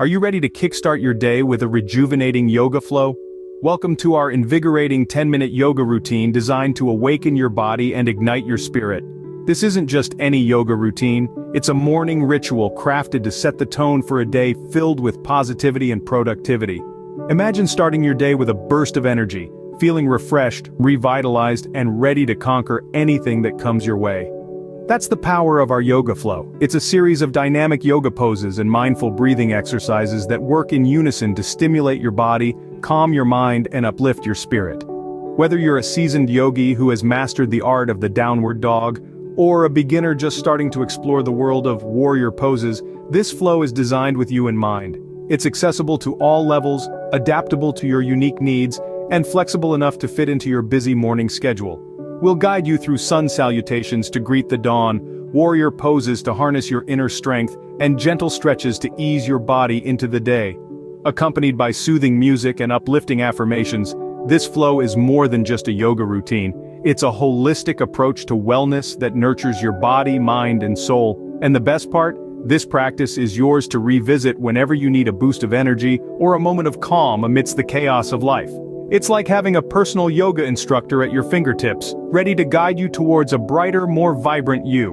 Are you ready to kickstart your day with a rejuvenating yoga flow? Welcome to our invigorating 10-minute yoga routine designed to awaken your body and ignite your spirit. This isn't just any yoga routine, it's a morning ritual crafted to set the tone for a day filled with positivity and productivity. Imagine starting your day with a burst of energy, feeling refreshed, revitalized, and ready to conquer anything that comes your way. That's the power of our yoga flow. It's a series of dynamic yoga poses and mindful breathing exercises that work in unison to stimulate your body, calm your mind, and uplift your spirit. Whether you're a seasoned yogi who has mastered the art of the downward dog, or a beginner just starting to explore the world of warrior poses, this flow is designed with you in mind. It's accessible to all levels, adaptable to your unique needs, and flexible enough to fit into your busy morning schedule. We'll guide you through sun salutations to greet the dawn, warrior poses to harness your inner strength, and gentle stretches to ease your body into the day. Accompanied by soothing music and uplifting affirmations, this flow is more than just a yoga routine, it's a holistic approach to wellness that nurtures your body, mind, and soul. And the best part? This practice is yours to revisit whenever you need a boost of energy or a moment of calm amidst the chaos of life. It's like having a personal yoga instructor at your fingertips, ready to guide you towards a brighter, more vibrant you.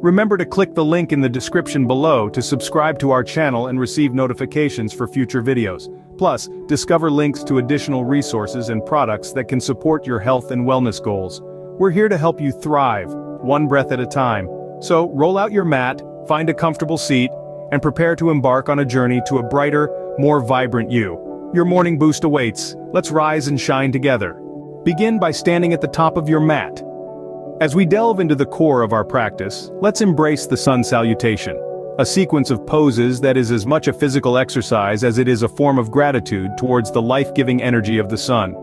Remember to click the link in the description below to subscribe to our channel and receive notifications for future videos. Plus, discover links to additional resources and products that can support your health and wellness goals. We're here to help you thrive, one breath at a time. So, roll out your mat, find a comfortable seat, and prepare to embark on a journey to a brighter, more vibrant you. Your morning boost awaits, let's rise and shine together. Begin by standing at the top of your mat. As we delve into the core of our practice, let's embrace the sun salutation a sequence of poses that is as much a physical exercise as it is a form of gratitude towards the life-giving energy of the sun.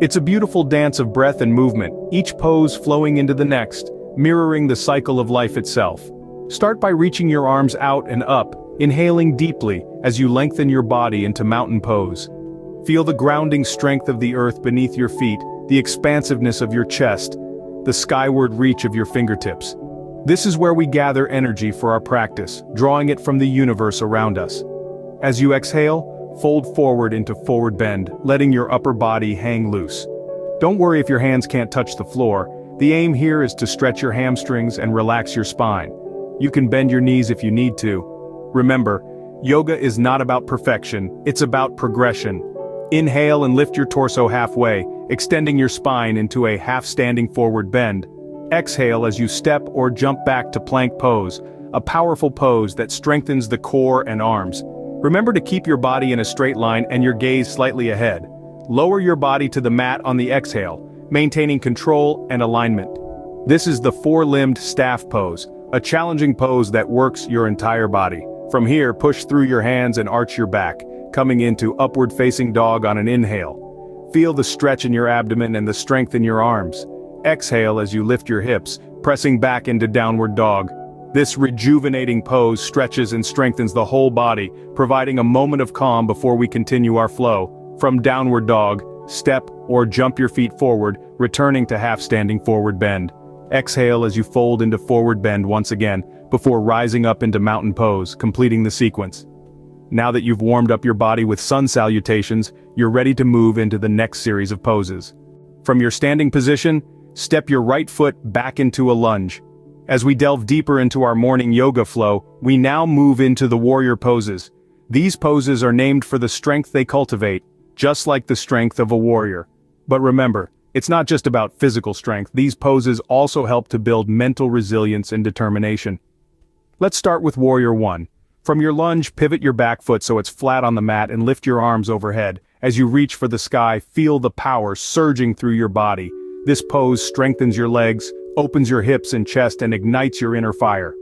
It's a beautiful dance of breath and movement, each pose flowing into the next, mirroring the cycle of life itself. Start by reaching your arms out and up, inhaling deeply as you lengthen your body into mountain pose. Feel the grounding strength of the earth beneath your feet, the expansiveness of your chest, the skyward reach of your fingertips. This is where we gather energy for our practice, drawing it from the universe around us. As you exhale, fold forward into forward bend, letting your upper body hang loose. Don't worry if your hands can't touch the floor, the aim here is to stretch your hamstrings and relax your spine. You can bend your knees if you need to. Remember, yoga is not about perfection, it's about progression. Inhale and lift your torso halfway, extending your spine into a half-standing forward bend. Exhale as you step or jump back to plank pose, a powerful pose that strengthens the core and arms. Remember to keep your body in a straight line and your gaze slightly ahead. Lower your body to the mat on the exhale, maintaining control and alignment. This is the four-limbed staff pose, a challenging pose that works your entire body. From here, push through your hands and arch your back, coming into upward-facing dog on an inhale. Feel the stretch in your abdomen and the strength in your arms. Exhale as you lift your hips, pressing back into downward dog. This rejuvenating pose stretches and strengthens the whole body, providing a moment of calm before we continue our flow. From downward dog, step or jump your feet forward, returning to half-standing forward bend. Exhale as you fold into forward bend once again, before rising up into mountain pose, completing the sequence. Now that you've warmed up your body with sun salutations, you're ready to move into the next series of poses. From your standing position, Step your right foot back into a lunge. As we delve deeper into our morning yoga flow, we now move into the warrior poses. These poses are named for the strength they cultivate, just like the strength of a warrior. But remember, it's not just about physical strength, these poses also help to build mental resilience and determination. Let's start with Warrior 1. From your lunge, pivot your back foot so it's flat on the mat and lift your arms overhead. As you reach for the sky, feel the power surging through your body. This pose strengthens your legs, opens your hips and chest and ignites your inner fire.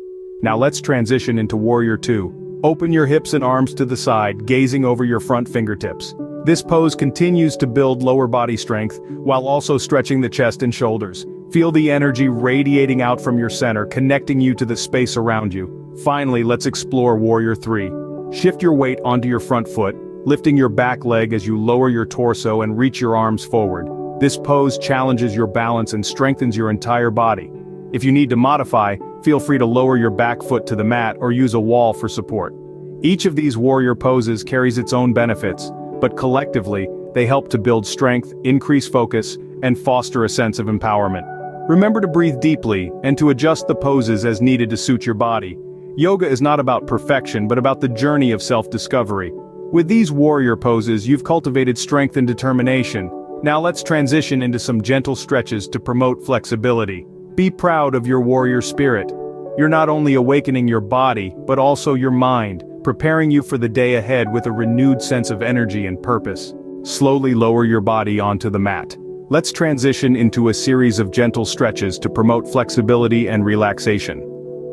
Now let's transition into Warrior 2. Open your hips and arms to the side, gazing over your front fingertips. This pose continues to build lower body strength, while also stretching the chest and shoulders. Feel the energy radiating out from your center, connecting you to the space around you. Finally, let's explore Warrior 3. Shift your weight onto your front foot, lifting your back leg as you lower your torso and reach your arms forward. This pose challenges your balance and strengthens your entire body. If you need to modify, feel free to lower your back foot to the mat or use a wall for support. Each of these warrior poses carries its own benefits, but collectively, they help to build strength, increase focus, and foster a sense of empowerment. Remember to breathe deeply and to adjust the poses as needed to suit your body. Yoga is not about perfection but about the journey of self-discovery. With these warrior poses you've cultivated strength and determination. Now let's transition into some gentle stretches to promote flexibility. Be proud of your warrior spirit. You're not only awakening your body, but also your mind, preparing you for the day ahead with a renewed sense of energy and purpose. Slowly lower your body onto the mat. Let's transition into a series of gentle stretches to promote flexibility and relaxation.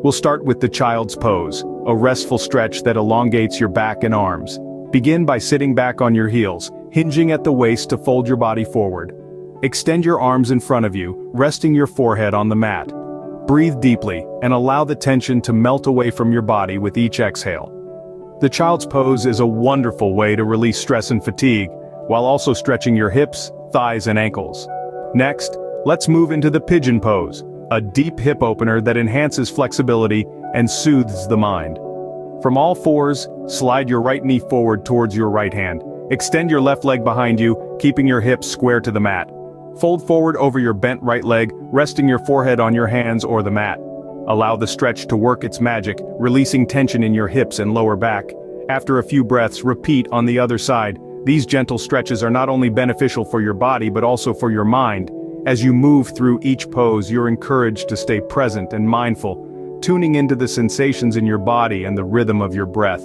We'll start with the child's pose, a restful stretch that elongates your back and arms. Begin by sitting back on your heels, hinging at the waist to fold your body forward. Extend your arms in front of you, resting your forehead on the mat. Breathe deeply, and allow the tension to melt away from your body with each exhale. The child's pose is a wonderful way to release stress and fatigue, while also stretching your hips, thighs and ankles. Next, let's move into the pigeon pose, a deep hip opener that enhances flexibility and soothes the mind. From all fours, slide your right knee forward towards your right hand. Extend your left leg behind you, keeping your hips square to the mat. Fold forward over your bent right leg, resting your forehead on your hands or the mat. Allow the stretch to work its magic, releasing tension in your hips and lower back. After a few breaths, repeat on the other side, these gentle stretches are not only beneficial for your body but also for your mind. As you move through each pose you're encouraged to stay present and mindful, tuning into the sensations in your body and the rhythm of your breath.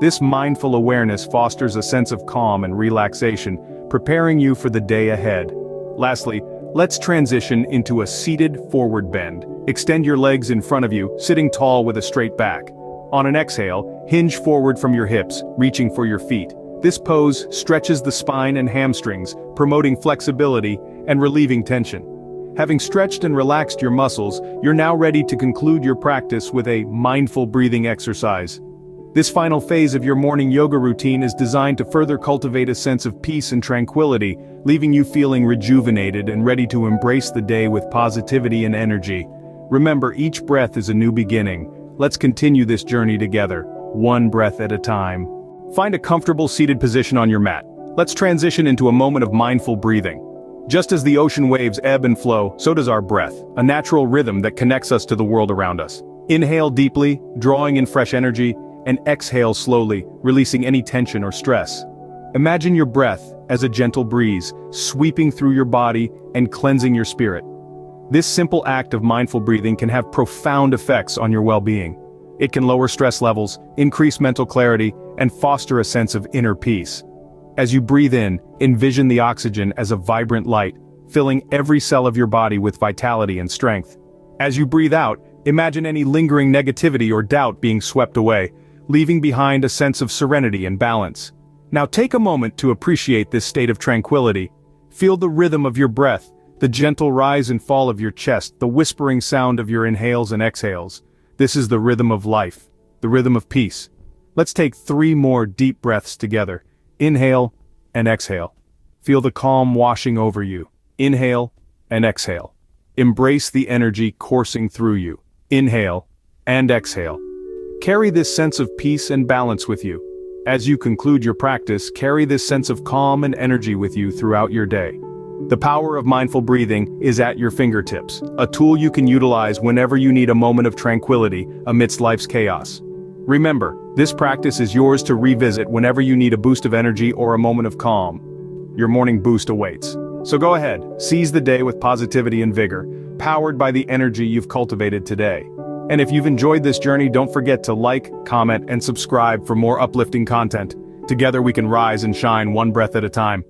This mindful awareness fosters a sense of calm and relaxation, preparing you for the day ahead. Lastly, let's transition into a seated forward bend. Extend your legs in front of you, sitting tall with a straight back. On an exhale, hinge forward from your hips, reaching for your feet. This pose stretches the spine and hamstrings, promoting flexibility and relieving tension. Having stretched and relaxed your muscles, you're now ready to conclude your practice with a mindful breathing exercise. This final phase of your morning yoga routine is designed to further cultivate a sense of peace and tranquility, leaving you feeling rejuvenated and ready to embrace the day with positivity and energy. Remember each breath is a new beginning. Let's continue this journey together, one breath at a time. Find a comfortable seated position on your mat. Let's transition into a moment of mindful breathing. Just as the ocean waves ebb and flow, so does our breath, a natural rhythm that connects us to the world around us. Inhale deeply, drawing in fresh energy, and exhale slowly, releasing any tension or stress. Imagine your breath as a gentle breeze, sweeping through your body and cleansing your spirit. This simple act of mindful breathing can have profound effects on your well-being. It can lower stress levels, increase mental clarity, and foster a sense of inner peace. As you breathe in, envision the oxygen as a vibrant light, filling every cell of your body with vitality and strength. As you breathe out, imagine any lingering negativity or doubt being swept away, leaving behind a sense of serenity and balance. Now take a moment to appreciate this state of tranquility. Feel the rhythm of your breath, the gentle rise and fall of your chest, the whispering sound of your inhales and exhales. This is the rhythm of life, the rhythm of peace. Let's take three more deep breaths together. Inhale and exhale. Feel the calm washing over you. Inhale and exhale. Embrace the energy coursing through you. Inhale and exhale. Carry this sense of peace and balance with you. As you conclude your practice, carry this sense of calm and energy with you throughout your day. The power of mindful breathing is at your fingertips, a tool you can utilize whenever you need a moment of tranquility amidst life's chaos. Remember, this practice is yours to revisit whenever you need a boost of energy or a moment of calm. Your morning boost awaits. So go ahead, seize the day with positivity and vigor, powered by the energy you've cultivated today. And if you've enjoyed this journey don't forget to like, comment, and subscribe for more uplifting content. Together we can rise and shine one breath at a time.